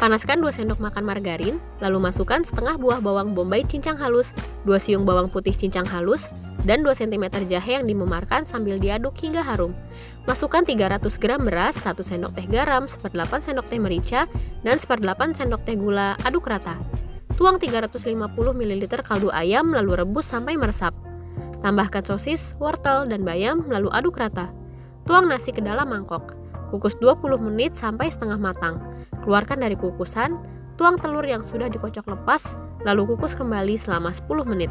Panaskan 2 sendok makan margarin, lalu masukkan setengah buah bawang bombay cincang halus, 2 siung bawang putih cincang halus, dan 2 cm jahe yang dimemarkan sambil diaduk hingga harum. Masukkan 300 gram beras, 1 sendok teh garam, 1 sendok teh merica, dan 1 sendok teh gula, aduk rata. Tuang 350 ml kaldu ayam lalu rebus sampai meresap. Tambahkan sosis, wortel, dan bayam lalu aduk rata. Tuang nasi ke dalam mangkok. Kukus 20 menit sampai setengah matang. Keluarkan dari kukusan, tuang telur yang sudah dikocok lepas, lalu kukus kembali selama 10 menit.